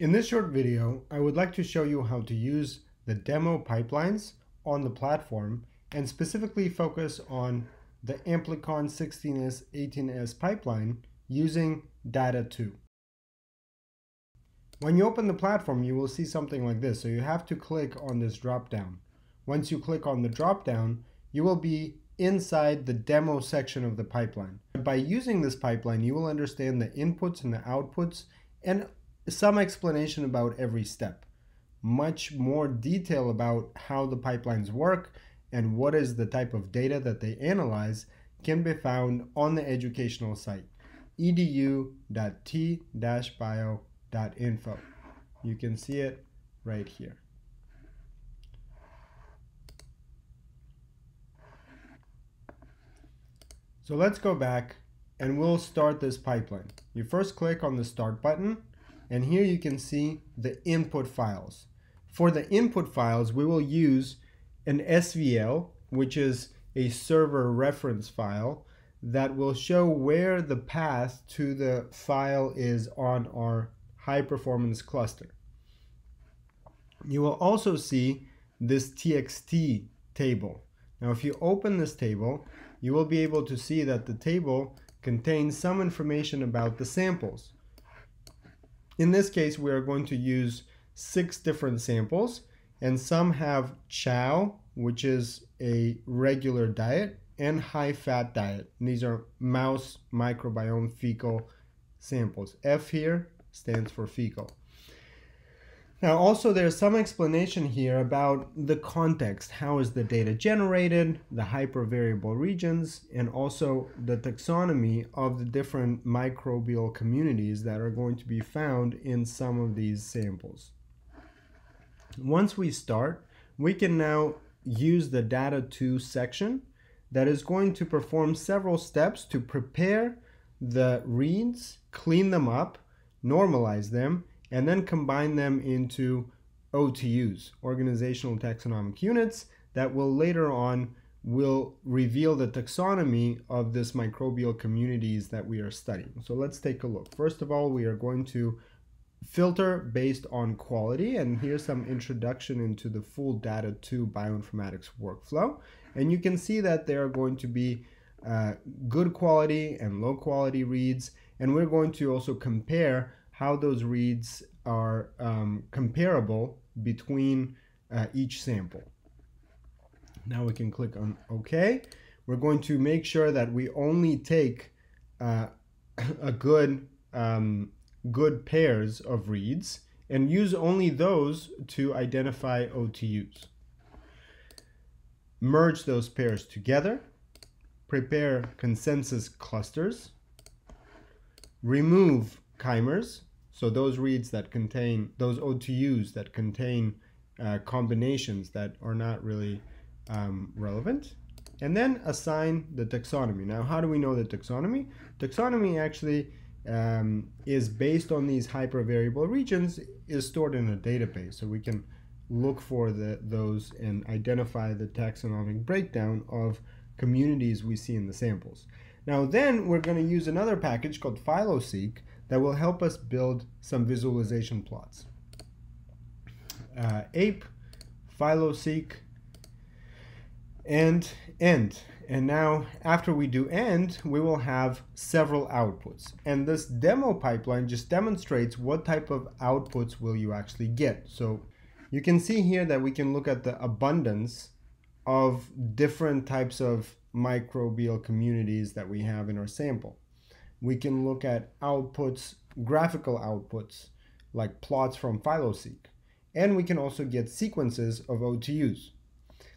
In this short video, I would like to show you how to use the demo pipelines on the platform and specifically focus on the Amplicon 16S 18S pipeline using DADA2. When you open the platform, you will see something like this. So you have to click on this drop down. Once you click on the drop down, you will be inside the demo section of the pipeline. By using this pipeline, you will understand the inputs and the outputs and some explanation about every step, much more detail about how the pipelines work and what is the type of data that they analyze can be found on the educational site edu.t-bio.info. You can see it right here. So let's go back and we'll start this pipeline. You first click on the start button and here you can see the input files. For the input files, we will use an SVL, which is a server reference file that will show where the path to the file is on our high performance cluster. You will also see this TXT table. Now if you open this table, you will be able to see that the table contains some information about the samples. In this case, we are going to use six different samples and some have chow, which is a regular diet, and high fat diet. And these are mouse microbiome fecal samples. F here stands for fecal. Now also there's some explanation here about the context. How is the data generated, the hypervariable regions, and also the taxonomy of the different microbial communities that are going to be found in some of these samples. Once we start, we can now use the DADA2 section that is going to perform several steps to prepare the reads, clean them up, normalize them, and then combine them into OTUs, organizational taxonomic units, that will later on will reveal the taxonomy of this microbial communities that we are studying. So let's take a look. First of all, we are going to filter based on quality and here's some introduction into the full DADA2 bioinformatics workflow and you can see that there are going to be uh, good quality and low quality reads and we're going to also compare how those reads are um, comparable between uh, each sample. Now we can click on OK. We're going to make sure that we only take uh, a good um, good pairs of reads and use only those to identify OTUs. Merge those pairs together, prepare consensus clusters, remove chimers, so those reads that contain, those OTUs that contain uh, combinations that are not really um, relevant. And then assign the taxonomy. Now, how do we know the taxonomy? Taxonomy actually um, is based on these hypervariable regions, is stored in a database. So we can look for the, those and identify the taxonomic breakdown of communities we see in the samples. Now then we're going to use another package called PhyloSeq that will help us build some visualization plots. Uh, ape, PhyloSeq, and end. And now after we do end, we will have several outputs. And this demo pipeline just demonstrates what type of outputs will you actually get. So you can see here that we can look at the abundance of different types of microbial communities that we have in our sample we can look at outputs, graphical outputs, like plots from PhyloSeq. And we can also get sequences of OTUs.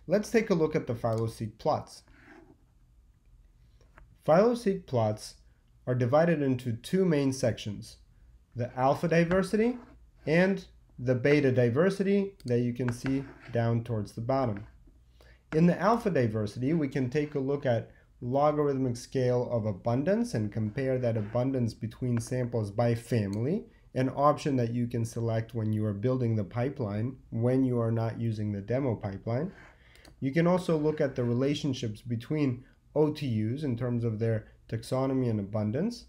Let's take a look at the PhyloSeq plots. PhyloSeq plots are divided into two main sections, the alpha diversity and the beta diversity that you can see down towards the bottom. In the alpha diversity, we can take a look at logarithmic scale of abundance and compare that abundance between samples by family, an option that you can select when you are building the pipeline when you are not using the demo pipeline. You can also look at the relationships between OTUs in terms of their taxonomy and abundance.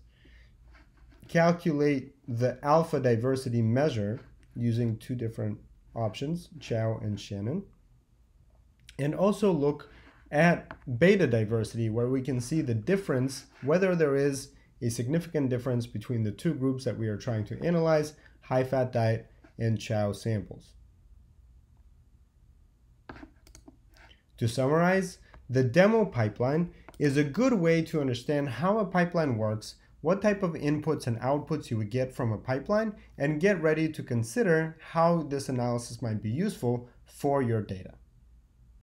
calculate the alpha diversity measure using two different options, Chao and Shannon. And also look at beta diversity where we can see the difference, whether there is a significant difference between the two groups that we are trying to analyze, high fat diet and chow samples. To summarize, the demo pipeline is a good way to understand how a pipeline works, what type of inputs and outputs you would get from a pipeline, and get ready to consider how this analysis might be useful for your data.